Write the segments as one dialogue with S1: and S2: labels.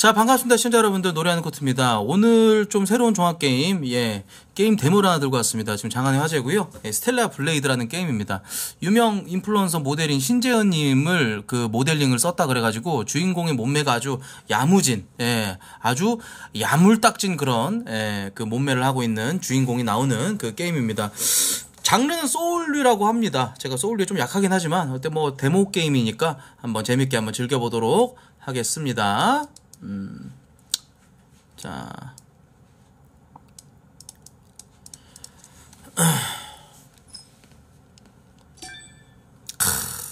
S1: 자, 반갑습니다. 시청자 여러분들. 노래하는 코트입니다. 오늘 좀 새로운 종합게임, 예, 게임 데모를 하나 들고 왔습니다. 지금 장안의 화제고요 예, 스텔라 블레이드라는 게임입니다. 유명 인플루언서 모델인 신재현님을 그 모델링을 썼다 그래가지고 주인공의 몸매가 아주 야무진, 예, 아주 야물딱진 그런, 예, 그 몸매를 하고 있는 주인공이 나오는 그 게임입니다. 장르는 소울류라고 합니다. 제가 소울류 좀 약하긴 하지만, 어때 뭐 데모 게임이니까 한번 재밌게 한번 즐겨보도록 하겠습니다. 음, 자.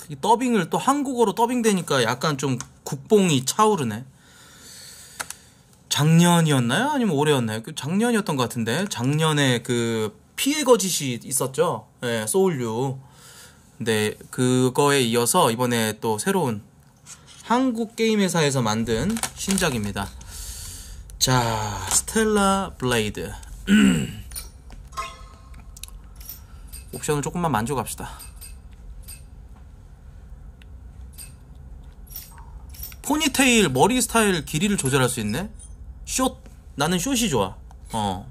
S1: 이 더빙을 또 한국어로 더빙되니까 약간 좀 국뽕이 차오르네. 작년이었나요? 아니면 올해였나요? 그 작년이었던 것 같은데 작년에 그 피해 거짓이 있었죠. 예, 네, 소울류. 근데 그거에 이어서 이번에 또 새로운 한국 게임 회사에서 만든 신작입니다. 자, Stellar Blade. 옵션을 조금만 만져갑시다. 포니테일 머리 스타일 길이를 조절할 수 있네. 숏 나는 숏이 좋아. 어.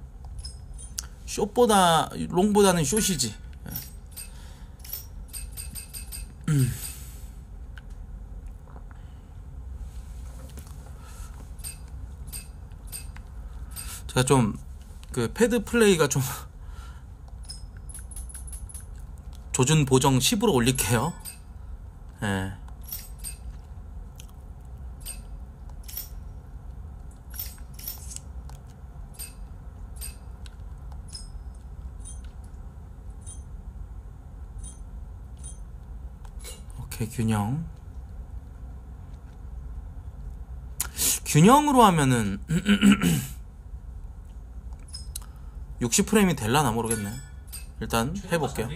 S1: short보다 long보다는 short이지. 음. 제가 좀 그 패드 플레이가 좀 조준 보정 10으로 올릴게요. 예. 균형 균형으로 하면은 60프레임이 될라나 모르겠네. 일단 해볼게요.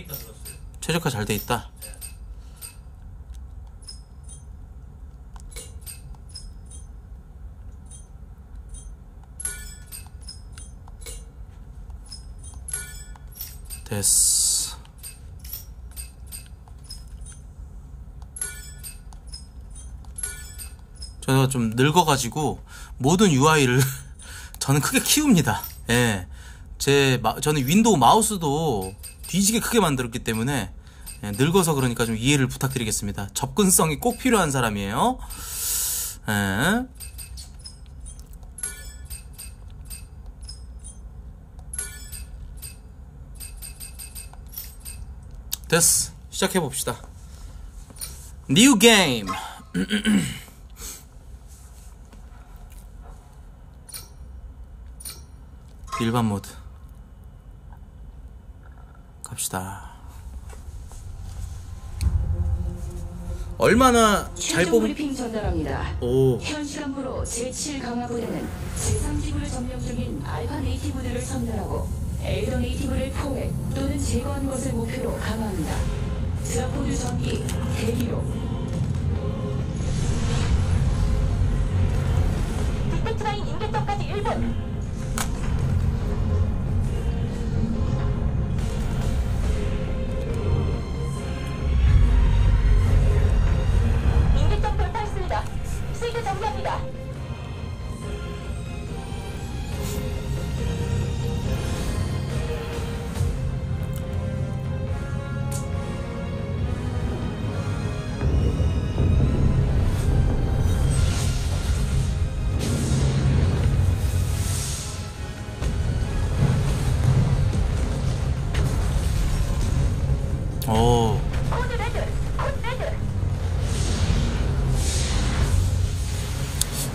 S1: 최적화 잘 돼 있다. 됐어. 제가 좀 늙어가지고 모든 UI를 저는 크게 키웁니다. 예. 제 저는 Windows 마우스도 뒤지게 크게 만들었기 때문에 예, 늙어서 그러니까 좀 이해를 부탁드리겠습니다. 접근성이 꼭 필요한 사람이에요. 예. 됐어. 시작해 봅시다. New game. 일반 모드. 갑시다. 얼마나 잘 뽑은
S2: 브리핑 전달합니다.
S1: 오.
S2: 현 시간부로 제7 강화 부대는 제3지구를 점령 중인 Alpha Native들을 선별하고 엘더 네이티브를 포획 또는 제거하는 것을 목표로 강화합니다. 드라포드 전기 대기로
S3: 디텍트라인 인계점까지 1분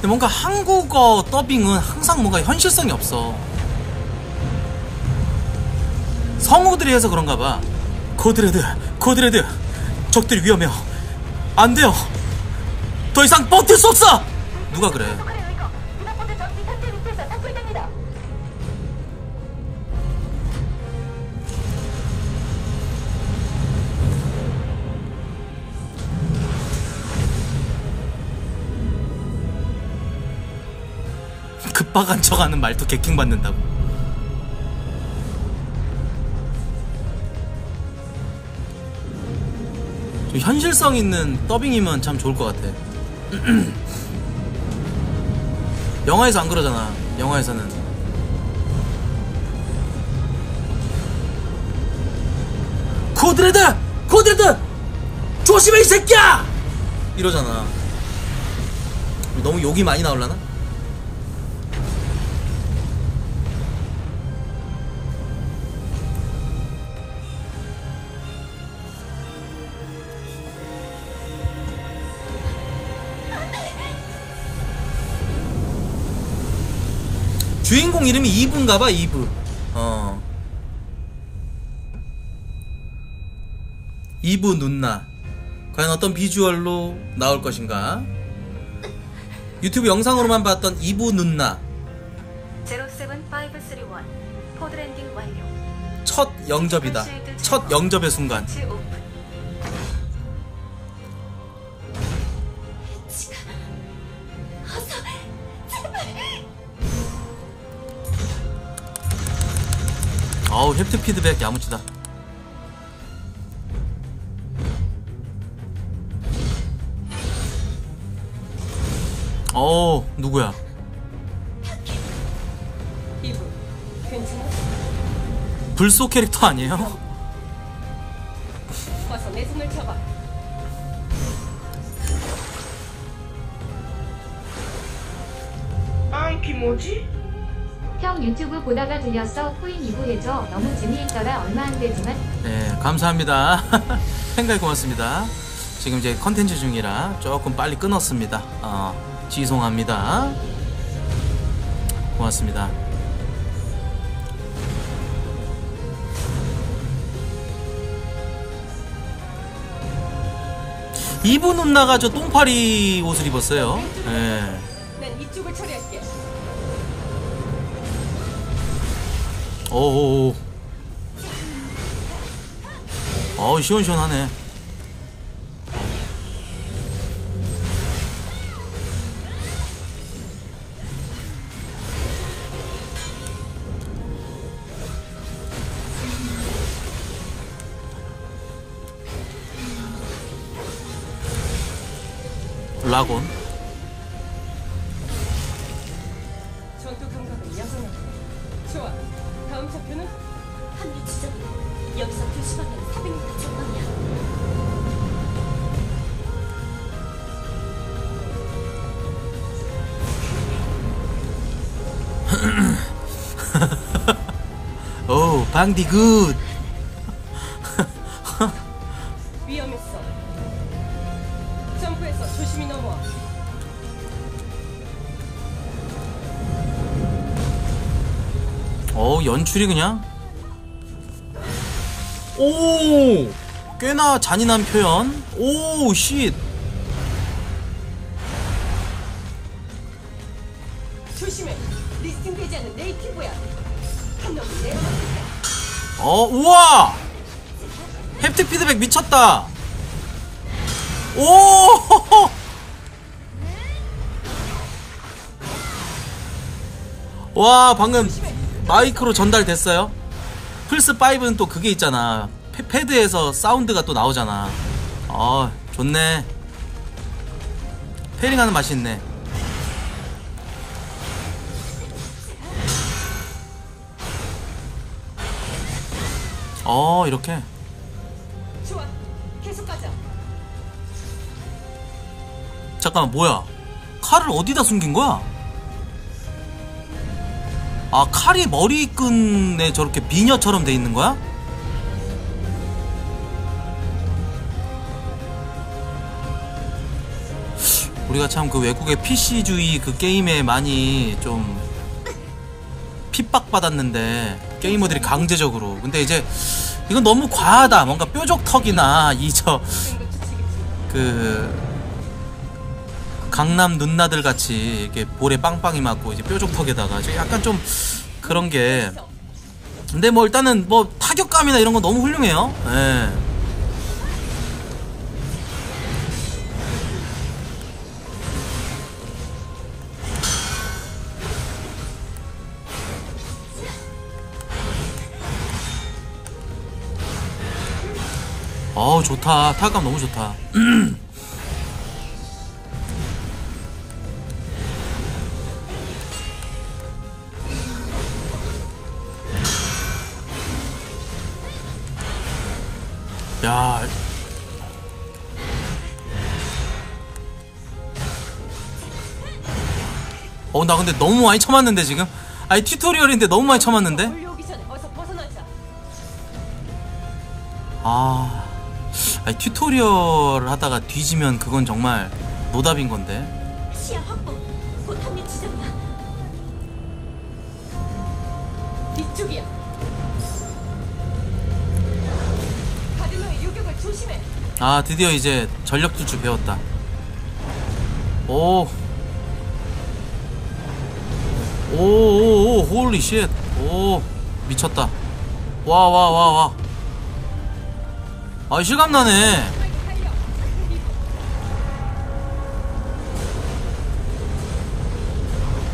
S1: 뭔가 한국어 더빙은 항상 뭔가 현실성이 없어. 성우들이 해서 그런가 봐. Code red, code red. 적들이 위험해요. 안 돼요. 더 이상 버틸 수 없어! 누가 그래? 급박한 척하는 말도 개킹 받는다고. 좀 현실성 있는 더빙이면 참 좋을 것 같아. 영화에서 안 그러잖아. 영화에서는. Code red! Code red! 조심해 이 새끼야! 이러잖아. 너무 욕이 많이 나올라나? 주인공 이름이 이브인가봐 이브. 어. 이브 눈나. 과연 어떤 비주얼로 나올 것인가? 유튜브 영상으로만 봤던 이브 눈나.
S3: 07531 pod landing 완료.
S1: 첫 영접이다. 첫 영접의 순간 햅트 피드백 야무치다 어우 누구야? 불소 캐릭터 아니에요?
S4: 뭐지?
S5: 형 유튜브 보다가 들렸어 코인 이브 해줘. 너무 재미있더라. 얼마 안 되지만.
S1: 네 감사합니다. 생각이 고맙습니다. 지금 이제 컨텐츠 중이라 조금 빨리 끊었습니다. 어, 죄송합니다. 고맙습니다. 이브 누나가 저 똥파리 옷을 입었어요. 예.
S3: 난 이쪽을 처리할게.
S1: 오오오 어우 시원시원하네 방디 굿.
S3: 위험했어. 점프해서 조심히 넘어와.
S1: 어우 연출이 그냥? 오! 꽤나 잔인한 표현. 오쉿 미쳤다. 오! 와 방금 마이크로 전달됐어요? 플스 5는 또 그게 있잖아. 패, 패드에서 사운드가 또 나오잖아. 어 좋네. 페링하는 맛이 있네. 어 이렇게.
S3: 좋아.
S1: 잠깐만 뭐야 칼을 어디다 숨긴 거야? 아 칼이 머리끈에 저렇게 비녀처럼 돼 있는 거야? 우리가 참 그 외국의 PC주의 그 게임에 많이 좀 핍박받았는데 게이머들이 강제적으로 근데 이제 이건 너무 과하다 뭔가 뾰족턱이나 이저
S3: 생각 추측이지.
S1: 그 강남 눈나들 같이 이렇게 볼에 빵빵이 맞고 이제 뾰족턱에다가 좀 약간 좀 그런 게 근데 뭐 일단은 뭐 타격감이나 이런 건 너무 훌륭해요. 예. 어우 좋다 타격감 너무 좋다 야. 어, 나 근데 너무 많이 쳐맞는데, 지금? 아니, 튜토리얼인데 너무 많이 쳐맞는데?
S3: 벗어나자.
S1: 아. 아니, tutorial 하다가 뒤지면 그건 정말 노답인 건데.
S3: 이쪽이야.
S1: 아, 드디어 이제 전력 투출 배웠다. 오. 오, 오, 오, holy shit. 오, 미쳤다. 와, 와, 와, 와. 아, 실감나네.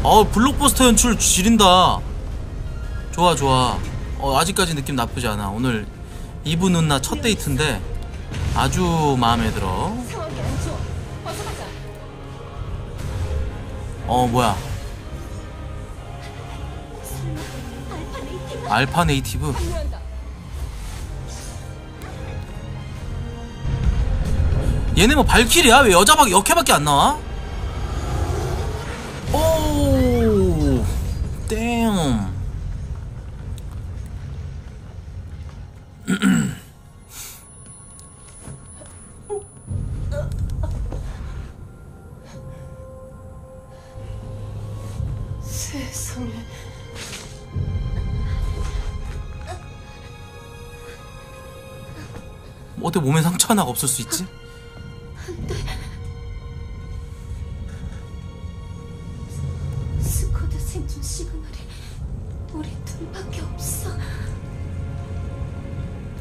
S1: 어, 블록버스터 연출 지린다. 좋아, 좋아. 어, 아직까지 느낌 나쁘지 않아. 오늘 이브 누나 첫 데이트인데 아주 마음에 들어.
S3: 어,
S1: 뭐야.
S6: 알파 네이티브.
S1: 얘네 뭐 발키리야? 왜 여자밖에 역해밖에 안 나와? 오, 땡. 어떻게 몸에 상처 하나가 없을 수 있지?
S6: Squad 생존 시그널이 우리 둘밖에 없어.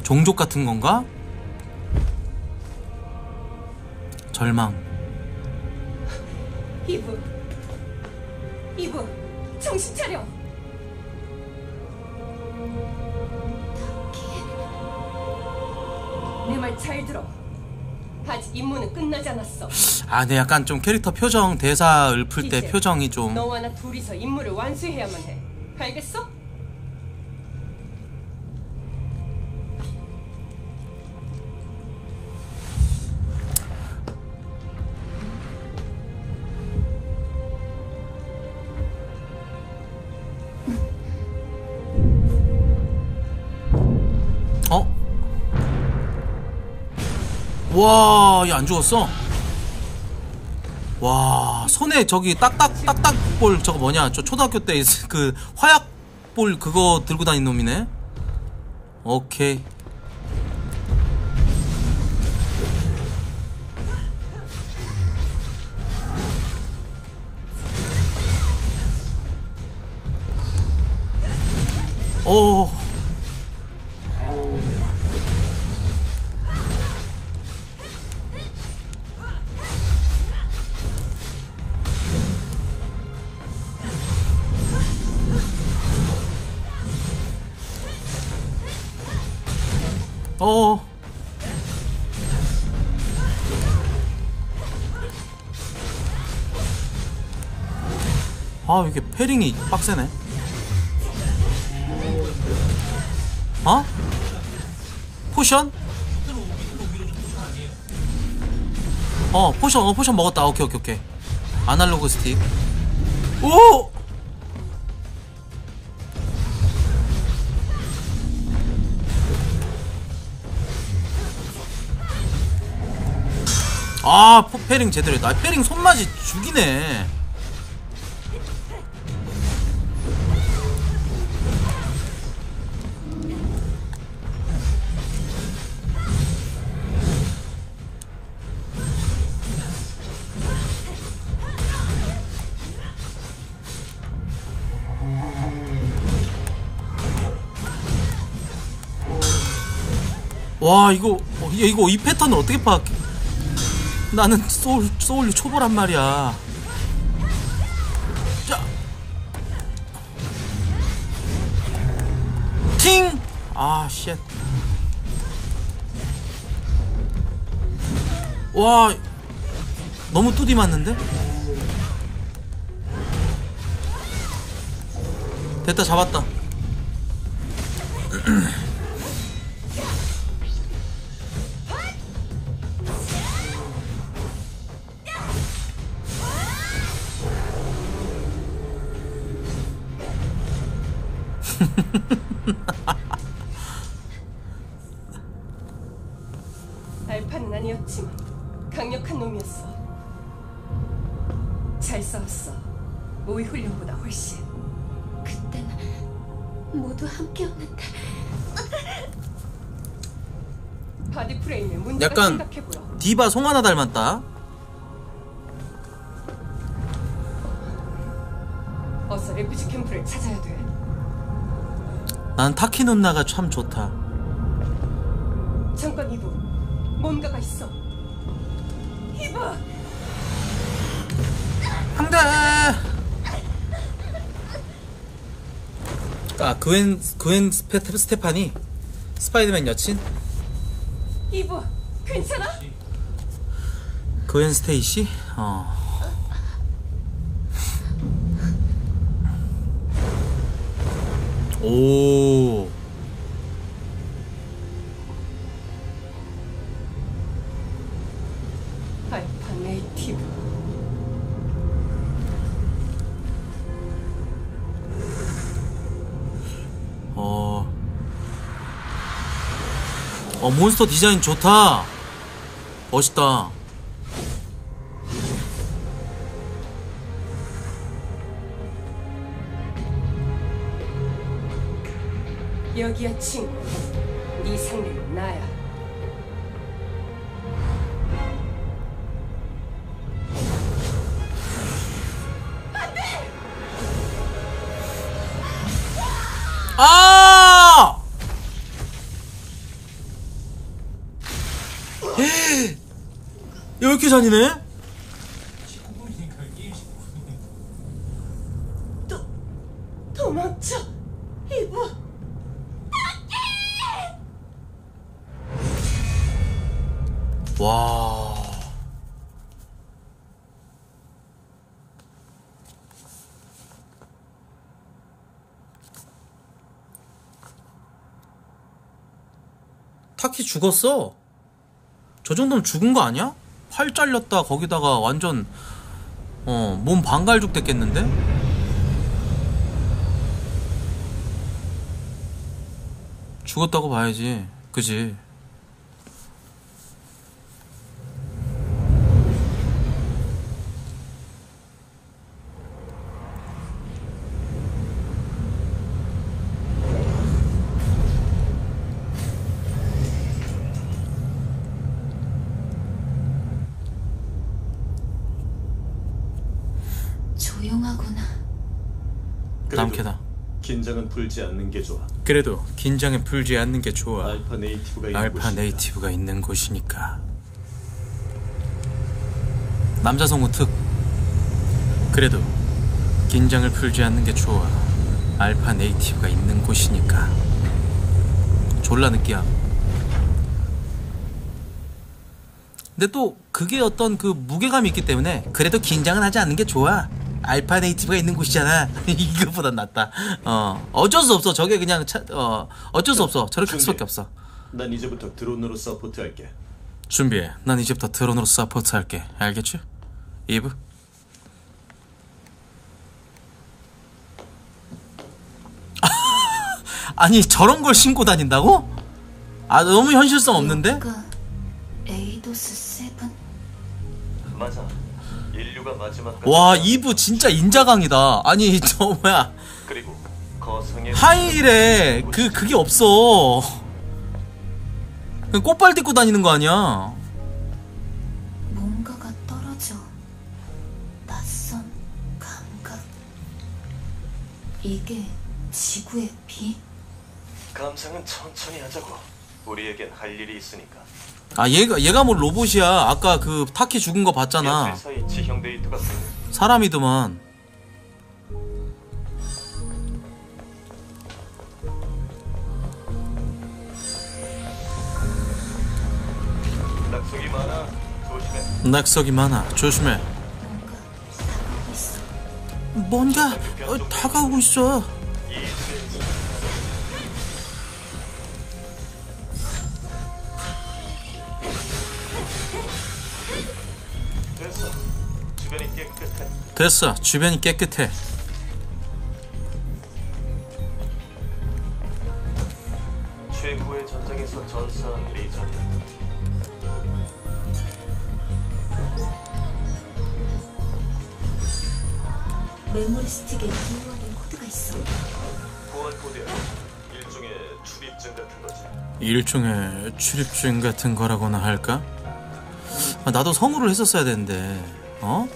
S1: 종족 같은 건가? 절망.
S3: 이브. 이브. 정신 차려. 잘 들어. 아직 임무는 끝나지 않았어.
S1: 아, 네, 약간 좀 캐릭터 표정, 대사 읊을 때 표정이 좀.
S3: 너와 나 둘이서 임무를 완수해야만 해. 알겠어?
S1: 어? 와, 얘 안 죽었어? 와, 손에 저기 딱딱, 딱딱볼 저거 뭐냐. 저 초등학교 때 그 화약볼 그거 들고 다니는 놈이네? 오케이. 오. 어. 아, 이게 패링이 빡세네. 어? 포션? 어, 포션, 어, 포션 먹었다. 오케이, 오케이, 오케이. 아날로그 스틱. 오! 아, 포- 패링 제대로 했다. 아, 패링 손맛이 죽이네. 와, 이거, 어, 이거, 이 패턴을 어떻게 파악해? 나는 soul, soul류 초보란 말이야. 자. 팅! 아, shit. 와, 너무 뚜디 맞는데? 됐다, 잡았다.
S3: 알파는 아니었지만 강력한 놈이었어. 잘 싸웠어. 모의 훈련보다 훨씬.
S6: 그때는 모두 함께였는데
S3: body frame에 문제가
S1: 약간
S3: 심각해 보여.
S1: D.Va 송하나 닮았다.
S3: 어서 refugee 캠프를 찾아야 돼.
S1: 난 타키 누나가 참 좋다.
S3: 잠깐 이브. 뭔가가 있어. 이브!
S1: 안돼. 아 그웬 그웬 스페, 스테파니 스파이더맨 여친
S3: 이브! 괜찮아?
S1: 그웬 스테이시 어. 오.
S3: 알파 네이티브.
S1: 어. 어, 몬스터 디자인 좋다. 멋있다.
S3: 여기야 친구. 네 상대는 나야.
S1: 아! 왜 이렇게 잔이네? 타키 죽었어. 저 정도면 죽은 거 아니야? 팔 잘렸다 거기다가 완전 어, 몸 반갈죽 됐겠는데? 죽었다고 봐야지. 그지?
S4: 풀지 않는 게 좋아.
S1: 그래도 긴장에 풀지 않는 게 좋아.
S4: 알파 네이티브가 있는
S1: 알파
S4: 곳이니까.
S1: 네이티브가 있는 곳이니까. 남자 성우 특. 그래도 긴장을 풀지 않는 게 좋아. 알파 네이티브가 있는 곳이니까. 졸라 느끼야. 근데 또 그게 어떤 그 무게감이 있기 때문에 그래도 긴장은 하지 않는 게 좋아. Alpha Native가 있는 곳이잖아. 이거보단 낫다. 어 어쩔 수 없어. 저게 그냥 차, 어 어쩔 수 없어. 저렇게 할 수밖에 없어.
S4: 난 이제부터 드론으로 support할게.
S1: 준비해. 난 이제부터 드론으로 support 할게. 알겠지? 이브? 아니 저런 걸 신고 다닌다고? 아 너무 현실성 없는데?
S6: 여기가 Eidos Seven.
S4: 맞아. 인류가 마지막.
S1: 와 이브 진짜 인자강이다. 아니 저 뭐야
S4: 그리고 거성의
S1: 하이힐에 그 그게 없어. 그냥 꽃발 딛고 다니는 거 아니야?
S6: 뭔가가 떨어져. 낯선 감각. 이게 지구의 비?
S4: 감상은 천천히 하자고. 우리에겐 할 일이 있으니까.
S1: 아 얘가 얘가 뭐 로봇이야. 아까 그 타키 죽은 거 봤잖아. 사람이더만.
S4: 낙석이 많아. 조심해.
S1: 낙석이 많아. 조심해.
S6: 뭔가 어,
S1: 다가오고 있어.
S4: 됐어. 주변이 깨끗해.
S1: 최고의 전장에서
S4: 전 사람들이 전
S6: 메모리 스틱에 기호하는 코드가 있어.
S4: 보안 코드야. 일종의 출입증 같은 거지.
S1: 일종의 출입증 같은 거라고나 할까? 아, 나도 성우를 했었어야 되는데, 어?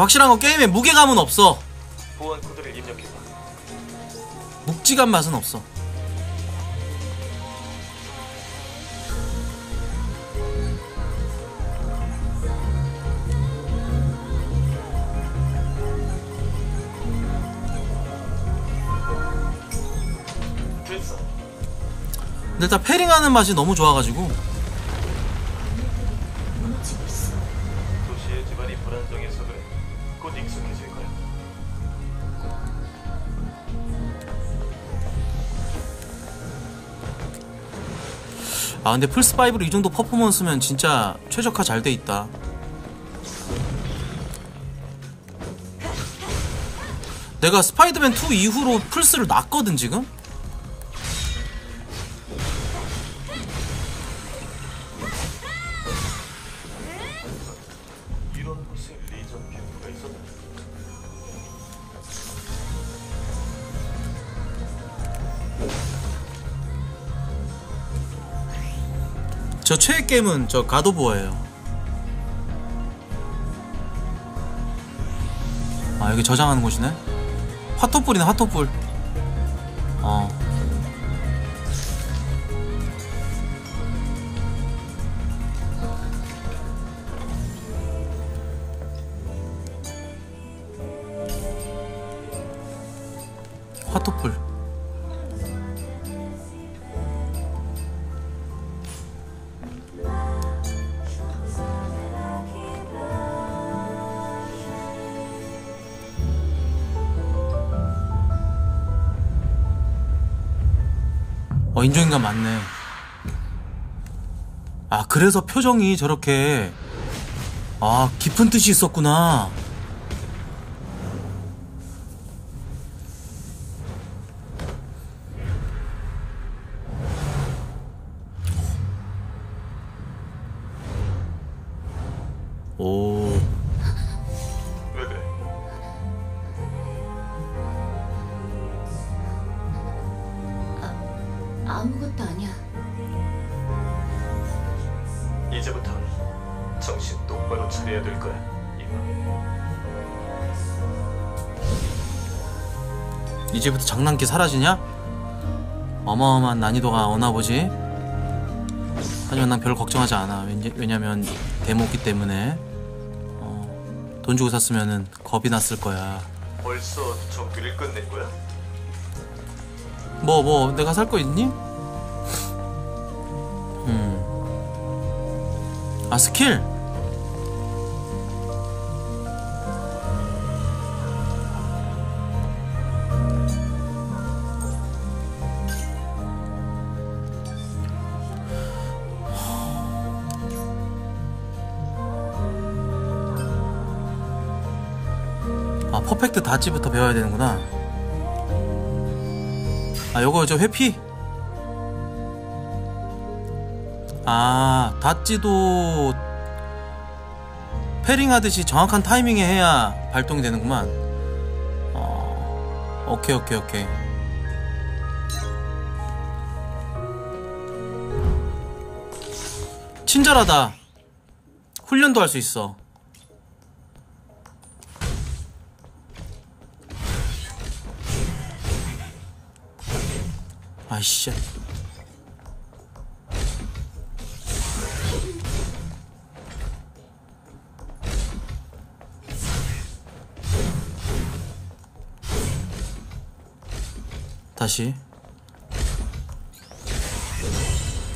S1: 확실한 건 게임에 무게감은 없어.
S4: 보안 코드를 입력해봐.
S1: 묵직한 맛은 없어. 근데 일단 parrying하는 맛이 너무 좋아가지고 아 근데 플스5로 이 정도 퍼포먼스면 진짜 최적화 잘 돼 있다 내가 스파이더맨 2 이후로 플스를 놨거든 지금? 저 최애 게임은 저 가도보어예요. 아 여기 저장하는 곳이네? 화토불이네 화토불 인조인간 맞네. 아 그래서 표정이 저렇게 아 깊은 뜻이 있었구나
S4: 이제부터
S1: 장난기 사라지냐? 어마어마한 난이도가 오나 보지? 하지만 난 별 걱정하지 않아. 왜냐면 데모기 때문에 어, 돈 주고 샀으면은 겁이 났을 거야.
S4: 벌써 정비를 끝낸 거야?
S1: 뭐, 뭐, 내가 살 거 있니? 음. 아, 스킬! 퍼펙트 다찌부터 배워야 되는구나. 아 요거 저 회피? 아 닷지도 패링 하듯이 정확한 타이밍에 해야 발동이 되는구만. 어 오케이 오케이 오케이. 친절하다. 훈련도 할 수 있어 아이씨. 다시.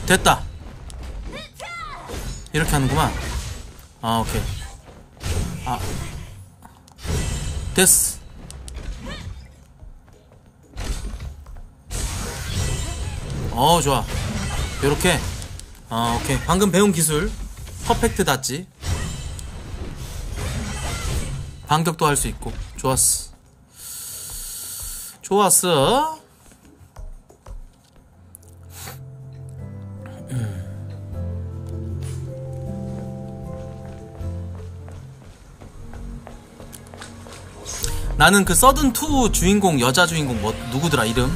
S1: 됐다. 이렇게 하는구만. 아 오케이. 아. 됐어 어 좋아. 요렇게. 아 오케이. 방금 배운 기술 퍼펙트 닿지. 반격도 할 수 있고. 좋았어. 좋았어. 나는 그 서든 2 주인공 여자 주인공 뭐 누구더라 이름?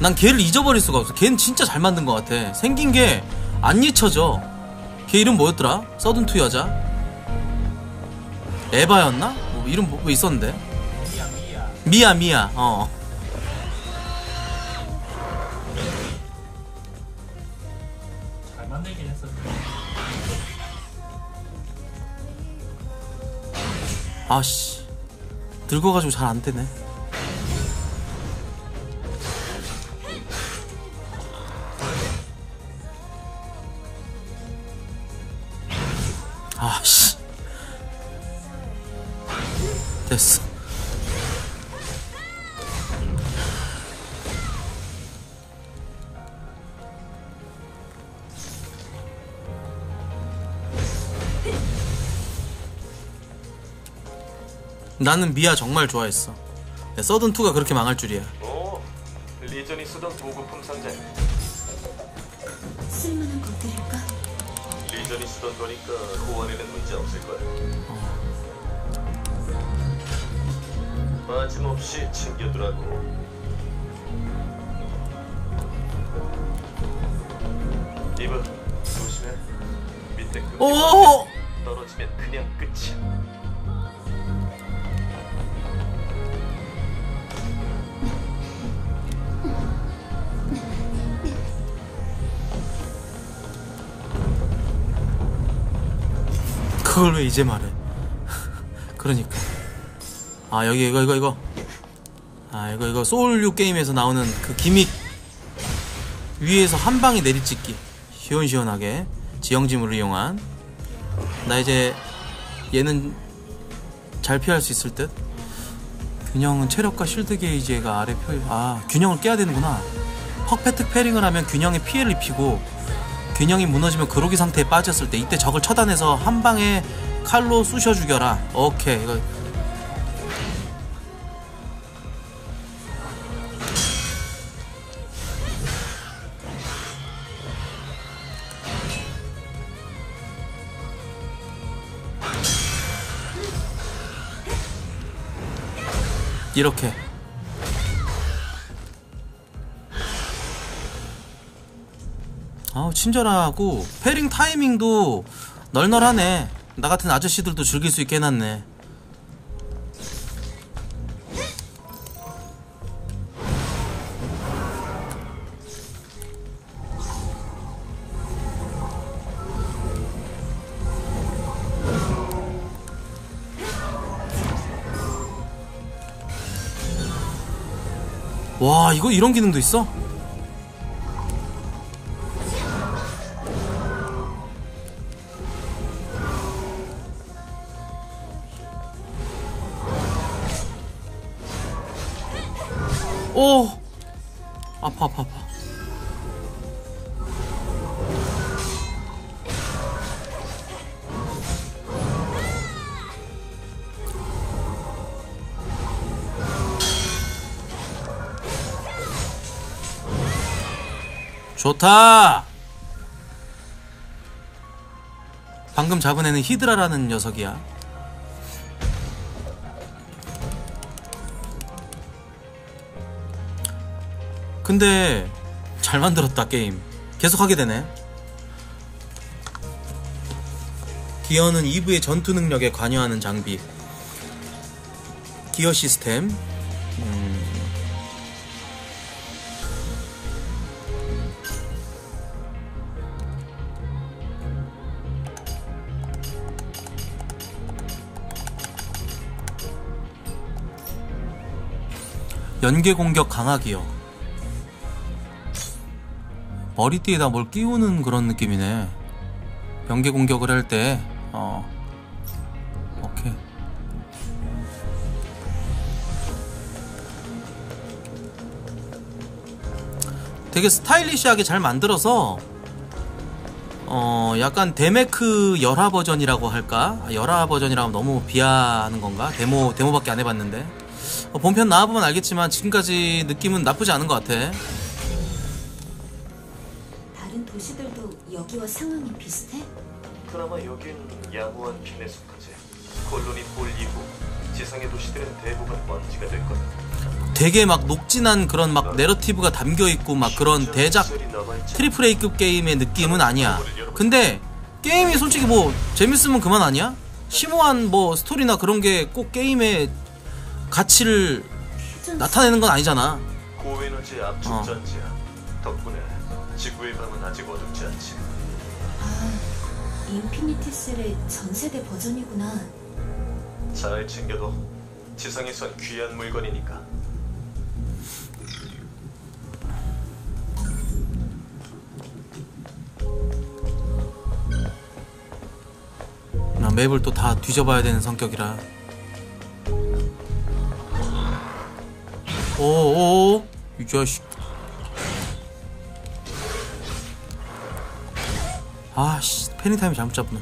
S1: 난 걔를 잊어버릴 수가 없어. 걔는 진짜 잘 만든 것 같아. 생긴 게 안 잊혀져. 걔 이름 뭐였더라? 서든 2 여자? 에바였나? 뭐 이름 뭐, 뭐 있었는데? 미야 미야. 어.
S7: 잘 만들긴 했었는데
S1: 아씨. 늙어가지고 잘 안 되네. 나는 미아 정말 좋아했어. 서든 2가 그렇게 망할 줄이야.
S4: 오, 리전이 쓰던 보급품 상자.
S6: 쓸만한 것들일까?
S4: 리전이 쓰던 거니까 호환에는 문제 없을 거야. 빠짐없이 챙겨두라고. 이브, 조심해. 밑에 끈
S1: 오!
S4: 떨어지면 그냥 끝이야.
S1: 그걸 왜 이제 말해? 그러니까. 아 여기 이거 이거 이거. 아 이거 이거 소울류 게임에서 나오는 그 기믹 위에서 한 방에 내리찍기 시원시원하게 지형짐을 이용한 나 이제 얘는 잘 피할 수 있을 듯 균형은 체력과 실드 게이지가 아래 표아 균형을 깨야 되는구나 퍽패트 패링을 하면 균형에 피해를 입히고 균형이 무너지면 그로기 상태에 빠졌을 때 이때 적을 처단해서 한 방에 칼로 쑤셔 죽여라. 오케이 이거. 이렇게 아우 친절하고 패링 타이밍도 널널하네 나 같은 아저씨들도 즐길 수 있게 해놨네 와 이거 이런 기능도 있어? 오. 아파 아파 아파. 좋다. 방금 잡은 애는 히드라라는 녀석이야 근데 잘 만들었다 게임. 계속 하게 되네. 기어는 2부의 전투 능력에 관여하는 장비. 기어 시스템. 음. 연계 공격 강화 기어 머리띠에다 뭘 끼우는 그런 느낌이네. 연계 공격을 할 때, 어. 되게 스타일리시하게 잘 만들어서, 어, 약간 데메크 열화 버전이라고 할까? 아, 열화 버전이라고 너무 비하하는 건가? 데모, 데모밖에 안 해봤는데. 어, 본편 나와보면 알겠지만 지금까지 느낌은 나쁘지 않은 것 같아.
S6: 다른 도시들도 여기와 상황이 비슷해?
S4: 그나마 여긴 양호한 편에 속하지. 콜로니 폴 이후 지상의 도시들은 대부분 먼지가 될 거다.
S1: 되게 막 녹진한 그런 막 내러티브가 담겨 있고 막 그런 대작 triple A급 게임의 느낌은 아니야. 근데 게임이 솔직히 뭐 재밌으면 그만 아니야? 심오한 뭐 스토리나 그런 게 꼭 게임의 가치를 나타내는 건 아니잖아.
S4: 고에너지 압축
S1: 어.
S4: 전지야. 덕분에 지구의 밤은 아직 어둡지 않지.
S6: 아, infinity cell의 전세대 버전이구나.
S4: 잘 챙겨도 지상에선 귀한 물건이니까.
S1: 나 맵을 또 다 뒤져봐야 되는 성격이라. 오오오 이 자식. 아씨 페니타임 잘못 잡네.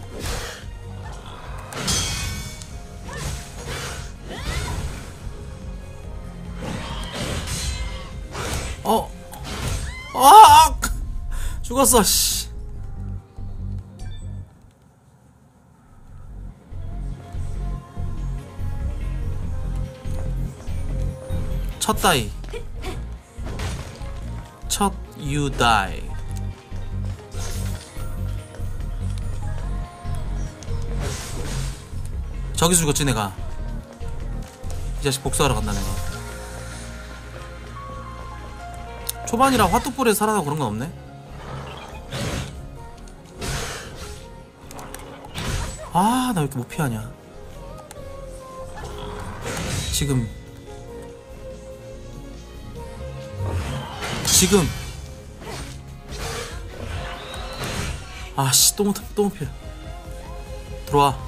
S1: 어. 아! 죽었어. 씨. 첫 다이. 첫 유다이. 저기서 죽었지 내가. 이 자식 복수하러 간다 내가. 초반이라 화뚝불에 살아서 그런 건 없네. 아, 나 왜 이렇게 못 피하냐. 지금. 지금. 아씨, 또 못, 또못 피해. 들어와.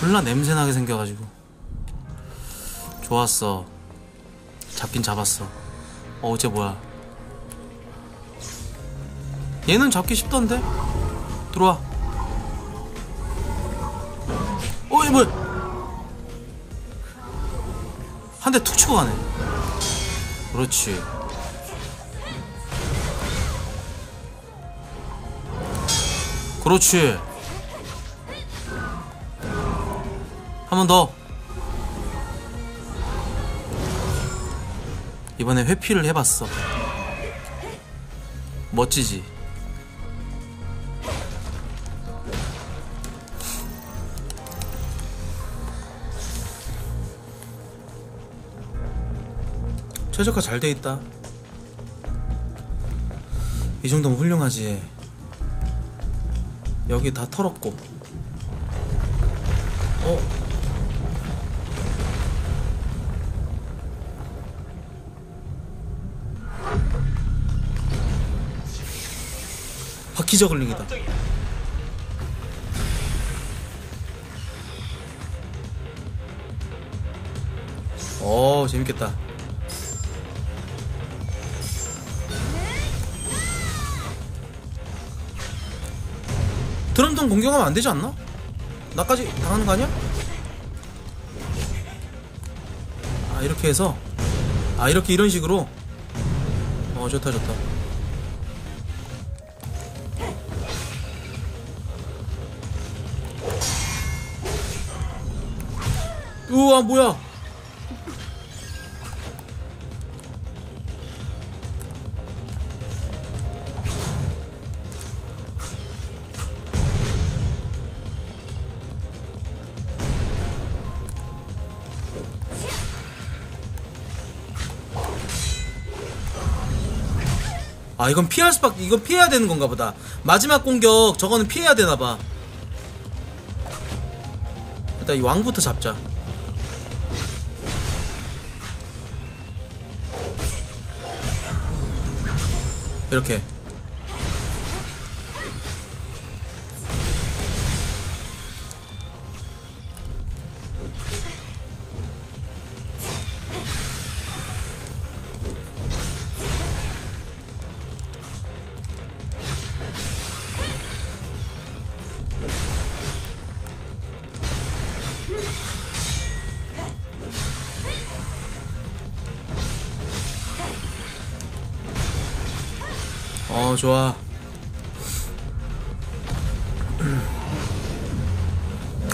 S1: 졸라 냄새나게 생겨가지고. 좋았어. 잡긴 잡았어. 어, 어제 뭐야. 얘는 잡기 쉽던데? 들어와. 어, 얘 뭐야. 한 대 툭 치고 가네. 그렇지. 그렇지. 번 더. 이번에 회피를 해봤어. 멋지지? 최저가 잘돼 있다. 이 정도면 훌륭하지. 여기 다 털었고. 어? 저글링이다. 오, 재밌겠다. 드럼통 공격하면 안 되지 않나? 나까지 당하는 거 아니야? 아 이렇게 해서 아 이렇게 이런 식으로 어 좋다 좋다 우와 뭐야? 아 이건 피할 수밖에 이건 피해야 되는 건가 보다. 마지막 공격 저거는 피해야 되나 봐. 일단 이 왕부터 잡자. 이렇게. 좋아.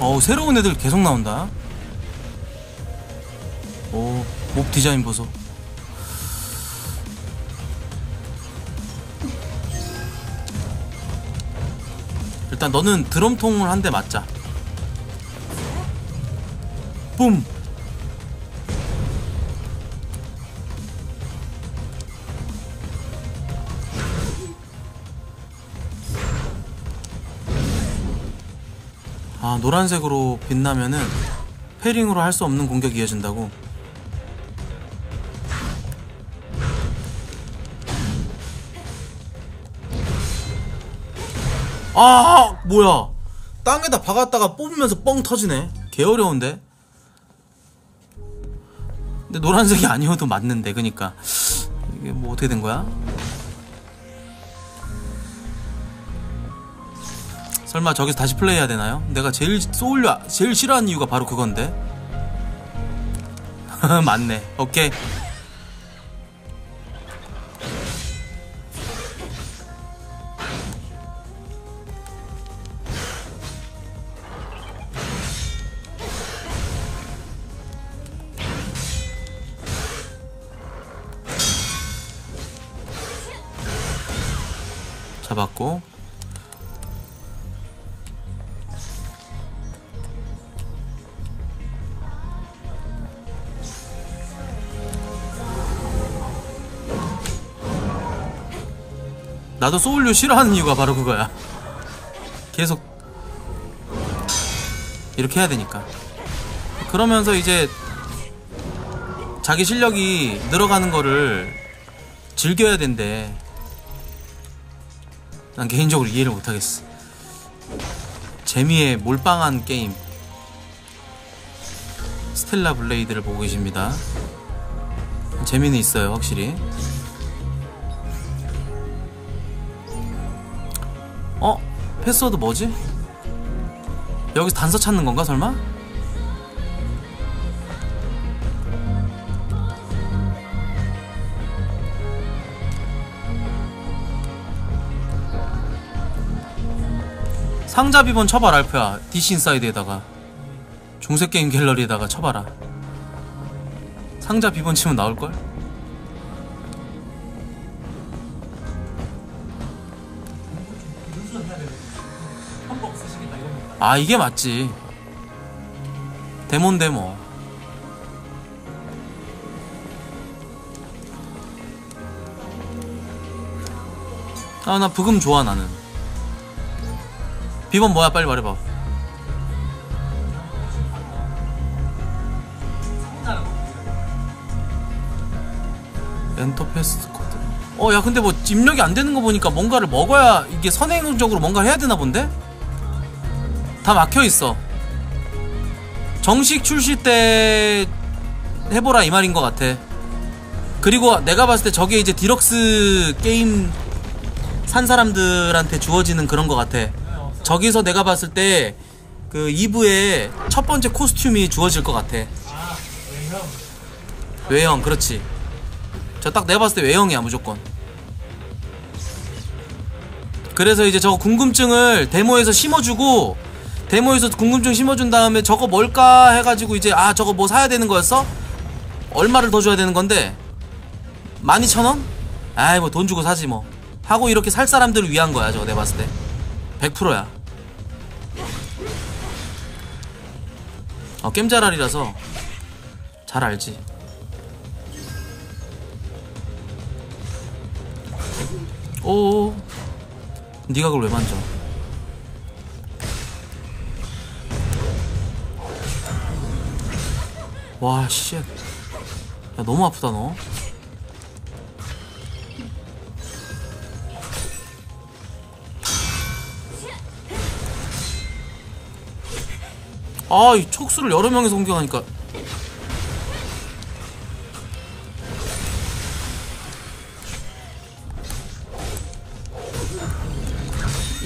S1: 어우, 새로운 애들 계속 나온다. 오, 목 디자인 보소. 일단 너는 드럼통을 한 대 맞자. 뿜! 노란색으로 빛나면은 패링으로 할 수 없는 공격이 이어진다고. 아 뭐야. 땅에다 박았다가 뽑으면서 뻥 터지네. 개 어려운데? 근데 노란색이 아니어도 맞는데 그니까. 이게 뭐 어떻게 된 거야? 설마 저기서 다시 플레이해야 되나요? 내가 제일 소울류 제일 싫어하는 이유가 바로 그건데. 맞네. 오케이. 나도 소울류 싫어하는 이유가 바로 그거야. 계속 이렇게 해야 되니까. 그러면서 이제 자기 실력이 늘어가는 거를 즐겨야 된대. 난 개인적으로 이해를 못하겠어. 재미에 몰빵한 게임. 스텔라 블레이드를 보고 계십니다. 재미는 있어요, 확실히. 패스워드 뭐지? 여기서 단서 찾는 건가 설마? 상자 비번 쳐봐라 랄프야 DC 인사이드에다가 중세 게임 갤러리에다가 쳐봐라 상자 비번 치면 나올걸? 아 이게 맞지. 데몬 데모. 아나 브금 좋아 나는. 비번 뭐야? 빨리 말해봐.
S7: 상자는 거.
S1: enter pass code. 어야 근데 뭐 입력이 안 되는 거 보니까 뭔가를 먹어야 이게 선행적으로 뭔가를 해야 되나 본데? 다 막혀 있어. 정식 출시 때 해보라 이 말인 것 같아. 그리고 내가 봤을 때 저게 이제 디럭스 게임 산 사람들한테 주어지는 그런 것 같아. 저기서 내가 봤을 때그 2부에 첫 번째 코스튬이 주어질 것 같아.
S7: 아 외형.
S1: 외형 그렇지. 저 딱 내가 봤을 때 외형이야 무조건. 그래서 이제 저거 궁금증을 데모에서 심어주고 데모에서 궁금증 심어준 다음에 저거 뭘까 해가지고 이제 아 저거 뭐 사야 되는 거였어? 얼마를 더 줘야 되는 건데 12,000원? 아이 뭐 돈 주고 사지 뭐 하고 이렇게 살 사람들을 위한 거야 저거 내가 봤을 때 100%야 어 겜자랄이라서 잘 알지 오, 네가 그걸 왜 만져? 와, 씨. 야, 너무 아프다, 너. 아, 이 촉수를 여러 명이서 공격하니까.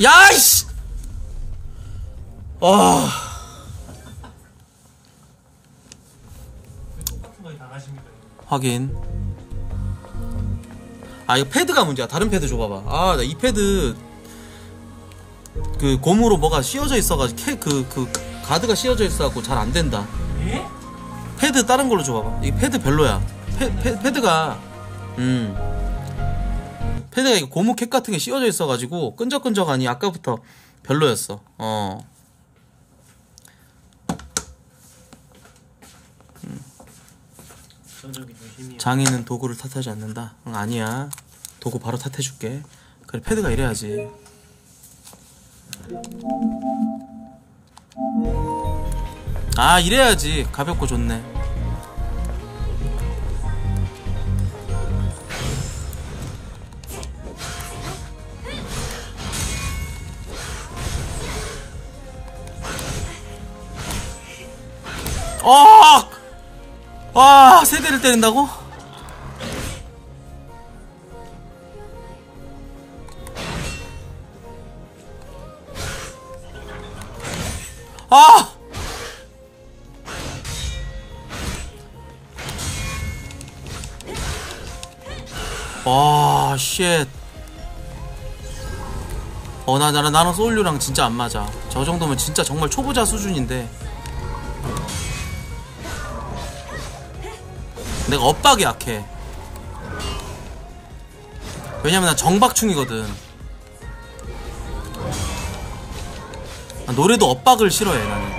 S1: 야, 이씨! 아.
S7: 똑같은 거에 당하십니다.
S1: 확인. 아 이거 패드가 문제야. 다른 패드 줘봐봐. 아 나 이 패드 그 고무로 뭐가 씌워져 있어가지고 캐, 그, 그 가드가 씌워져 있어갖고 잘 안 된다.
S7: 예?
S1: 패드 다른 걸로 줘봐봐. 이 패드 별로야. 패, 패, 패드가 음 패드가 이거 고무 캡 같은 게 씌워져 있어가지고 끈적끈적하니 아까부터 별로였어. 어.
S7: 전적이 조심히.
S1: 장인은 도구를 탓하지 않는다. 응, 아니야. 도구 바로 탓해줄게. 그래 패드가 이래야지. 아 이래야지 가볍고 좋네. 아! 아, 세 대를 때린다고? 아! 와, shit. 어, 나, 나, 나랑 소울류랑 진짜 안 맞아. 저 정도면 진짜 정말 초보자 수준인데. 내가 엇박이 약해. 왜냐면 나 정박충이거든. 아, 노래도 엇박을 싫어해 나는.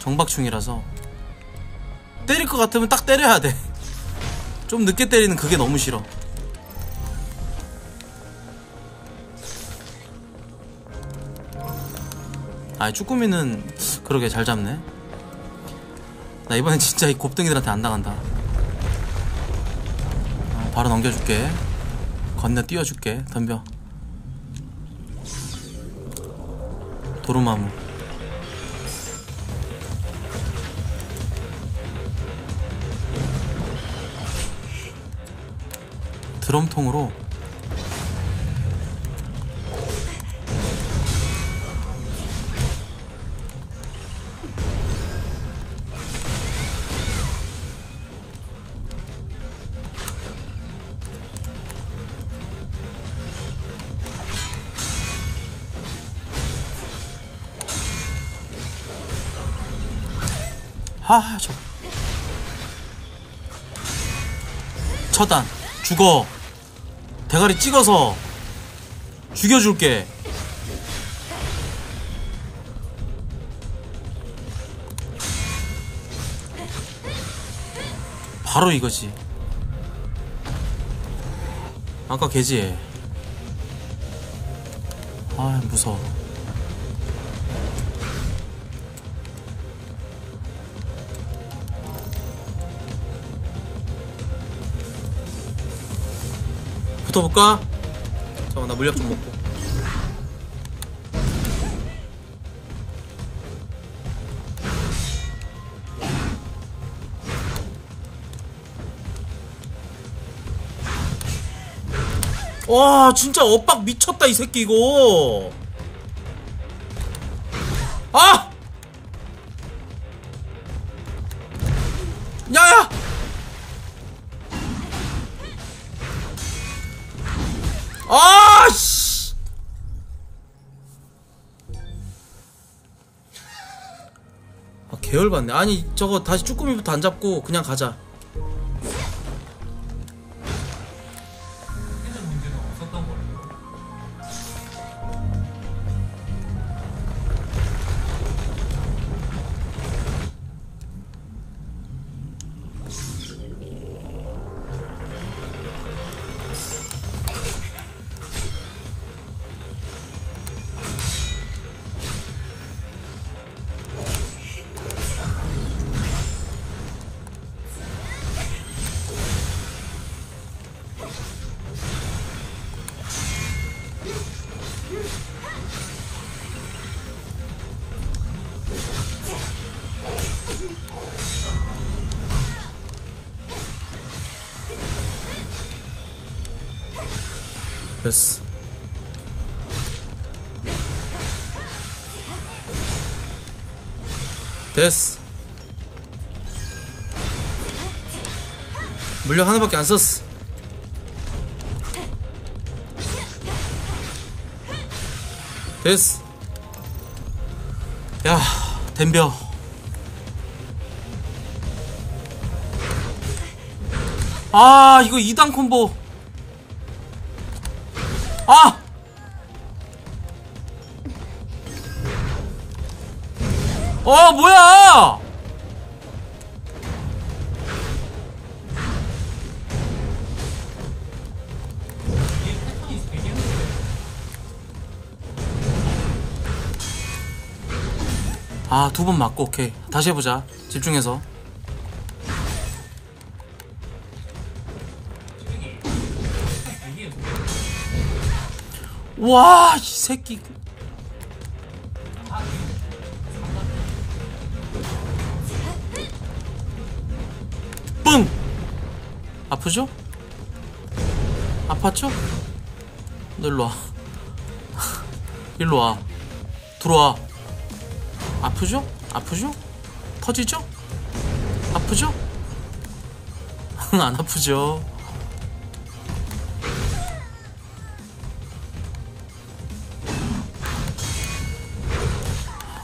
S1: 정박충이라서. 때릴 것 같으면 딱 때려야 돼. 좀 늦게 때리는 그게 너무 싫어. 아, 쭈꾸미는 그러게 잘 잡네. 나 이번엔 진짜 이 곱등이들한테 안 당한다. 어, 바로 넘겨줄게. 건너 띄워줄게. 덤벼. 도루마무. 드럼통으로 하, 저. 처단. 죽어. 대가리 찍어서 죽여줄게. 바로 이거지. 아까 걔지. 아, 무서워. 붙어볼까? 잠깐 나 물약 좀 먹고 와 진짜 엇박 미쳤다 이 새끼 이거 열받네. 아니, 저거 다시 쭈꾸미부터 안 잡고 그냥 가자. 됐어. 됐어. 물력 하나밖에 안 썼어. 됐어. 야, 덤벼. 아, 이거 2단 콤보. 어, 뭐야! 아, 두 번 맞고, 오케이. 다시 해보자. 집중해서. 와, 이 새끼. 아프죠? 아팠죠? 너 일로 와. 일로 와. 들어와. 아프죠? 아프죠? 터지죠? 아프죠? 안 아프죠?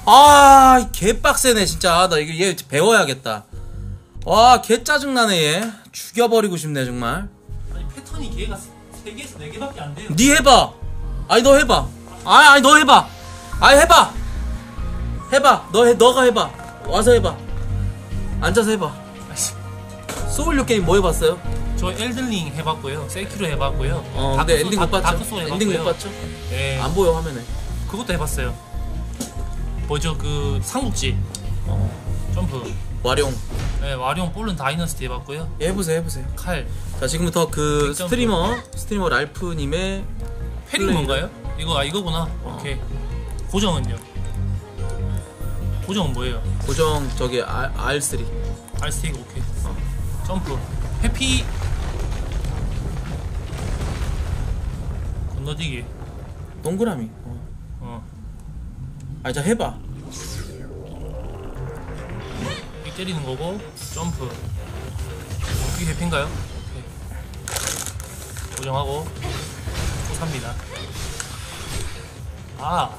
S1: 아, 이 개빡세네, 진짜. 나 이거 얘 배워야겠다. 와, 개 짜증나네, 얘. 죽여버리고 싶네, 정말.
S7: 아니 패턴이 걔가 세 개에서 네 개밖에 안 돼요.
S1: 니 해봐. 아니, 너 해봐. 아니, 아니, 너 해봐. 아니, 해봐. 해봐. 너 해, 너가 해봐. 와서 해봐. 앉아서 해봐. 소울류 게임 뭐 해봤어요?
S7: 저 엘든링 해봤고요. 세키로 해봤고요.
S1: 어, 근데
S7: 다크소-
S1: 엔딩 못
S7: 다-
S1: 봤죠?
S7: 다크소
S1: 엔딩 못
S7: 해봤고요.
S1: 봤죠?
S7: 네,
S1: 안 보여, 화면에.
S7: 그것도 해봤어요. 뭐죠 그 삼국지
S1: 어,
S7: 점프.
S1: 와룡.
S7: 네, 와룡 폴른 다이너스티 해봤고요.
S1: 예, 해보세요, 해보세요.
S7: 칼
S1: 자, 지금부터 그
S7: back jump.
S1: 스트리머, 스트리머 랄프님의 parrying
S7: 뭔가요? 이거 아 이거구나. 오케이. 고정은요? 고정은 뭐예요?
S1: 고정, 저기, R, R3.
S7: R stick 오케이. 점프. 회피. 건너뛰기.
S1: 동그라미. 어.
S7: 어.
S1: 아, 자, 해봐.
S7: 때리는 거고 점프. 이게 해피인가요? 오케이. 고정하고 또 삽니다. 아.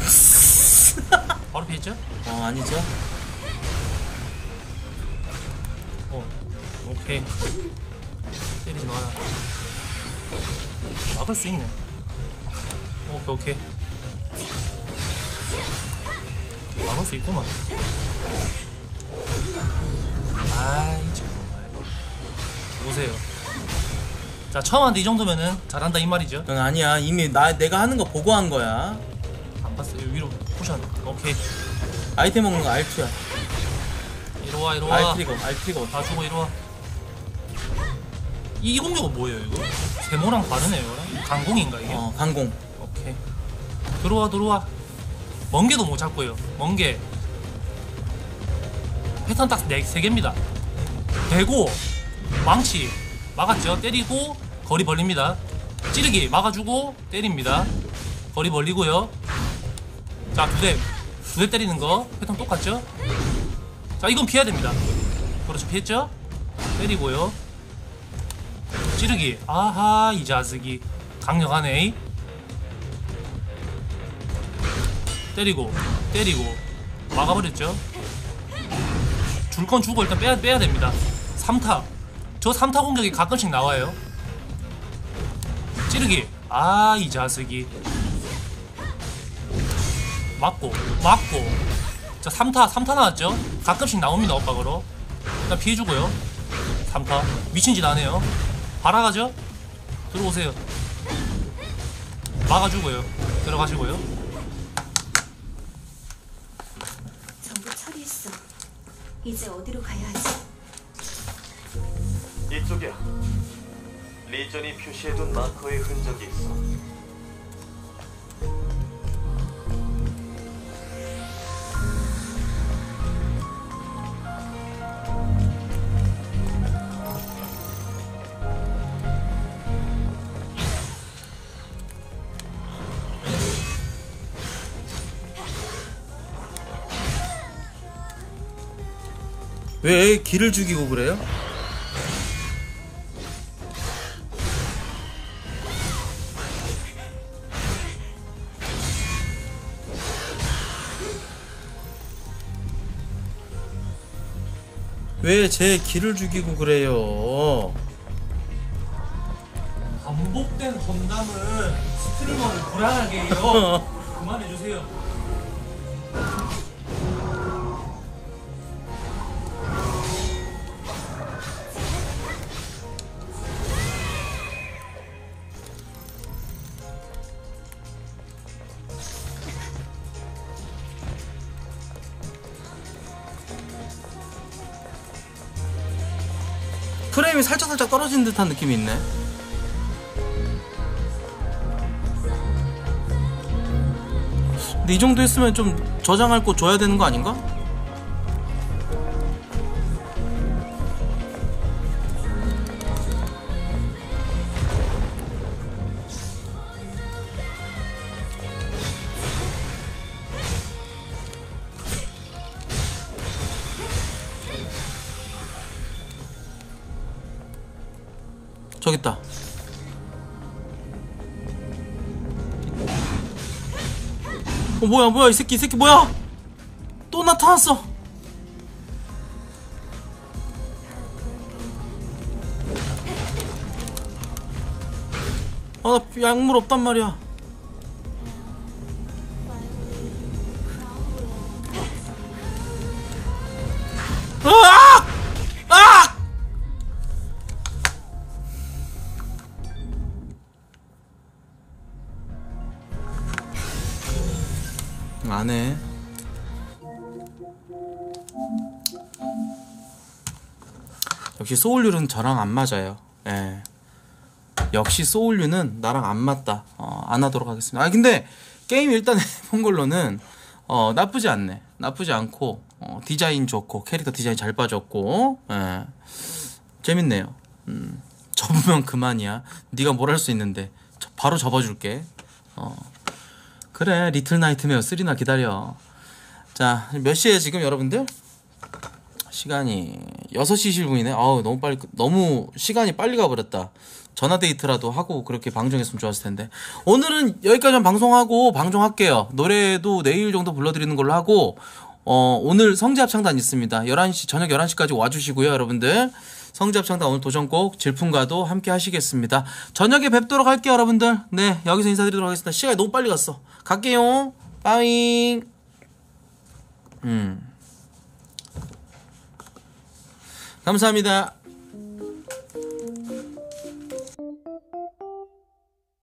S7: 바로 피했죠?
S1: 어, 아니죠?
S7: 어, 오케이. 때리지 마라. 막을 수 있네. 오케이, 오케이. 막을 수 있구만. 아이, 정말. 보세요. 자, 처음 한데 이 정도면은 잘한다 이 말이죠.
S1: 응, 아니야. 이미 나, 내가 하는 거 보고 한 거야.
S7: 안 봤어요. 위로 쿠션. 오케이.
S1: 아이템 먹는 거 R2야.
S7: 이리 와, 이리 와.
S1: R 트리거, R 트리거.
S7: 다 주고 이리 와. 이 공격은 뭐예요, 이거? 세모랑 다르네요. 강공인가, 이게?
S1: 어, 강공.
S7: 오케이. 들어와, 들어와. 멍게도 못 잡고요. 멍게. 패턴 딱 네, 세 개입니다. 대고, 망치. 막았죠? 때리고, 거리 벌립니다. 찌르기. 막아주고, 때립니다. 거리 벌리고요. 자, 두 대. 두 대 때리는 거. 패턴 똑같죠? 자, 이건 피해야 됩니다. 그렇죠. 피했죠? 때리고요. 찌르기. 아하, 이 자식이. 강력하네. 때리고, 때리고. 막아버렸죠? 줄 건 주고 일단 빼야, 빼야 됩니다. 3타. 저 3타 공격이 가끔씩 나와요. 찌르기. 아, 이 자식이. 맞고, 맞고. 자, 3타, 3타 나왔죠? 가끔씩 나옵니다, 엇박으로. 일단 피해주고요. 3타. 미친 짓 안 해요. 바라가죠? 들어오세요. 막아주고요. 들어가시고요.
S6: 전부 처리했어. 이제 어디로 가야 하지?
S4: 이쪽이야. 리전이 표시해둔 마커의 흔적이 있어.
S1: 왜 길을 죽이고 그래요? 왜 제 길을 죽이고 그래요?
S7: 반복된 건담은 스트리머를 불안하게 해요. 그만해주세요.
S1: 떨어지는 듯한 느낌이 있네. 근데 이 정도 했으면 좀 저장할 곳 줘야 되는 거 아닌가? 뭐야 뭐야 이 새끼 이 새끼 뭐야? 또 나타났어. 아나 약물 없단 말이야. 역시 소울류는 저랑 안 맞아요. 예. 역시 소울류는 나랑 안 맞다. 어, 안 하도록 하겠습니다. 아 근데 게임 일단 해본 걸로는 어, 나쁘지 않네. 나쁘지 않고 어, 디자인 좋고 캐릭터 디자인 잘 빠졌고 예. 재밌네요. 음, 접으면 그만이야. 네가 뭘 할 수 있는데 저- 바로 접어줄게. 어. 그래 리틀 나이트메어 3나 기다려 자 몇 시에 지금 여러분들 시간이 6시 1분이네. 아우 너무 빨리 끝- 너무 시간이 빨리 가버렸다. 전화 데이트라도 하고 그렇게 방송했으면 좋았을 텐데. 오늘은 여기까지만 방송하고 방송할게요. 노래도 내일 정도 불러드리는 걸로 하고 어 오늘 성지합창단 있습니다. 11시 저녁 11시까지 와주시고요 여러분들. 성지합창단 오늘 도전곡 질풍가도 함께 하시겠습니다. 저녁에 뵙도록 할게요 여러분들. 네 여기서 인사드리도록 하겠습니다. 시간이 너무 빨리 갔어. 갈게요. 빠잉. 음 감사합니다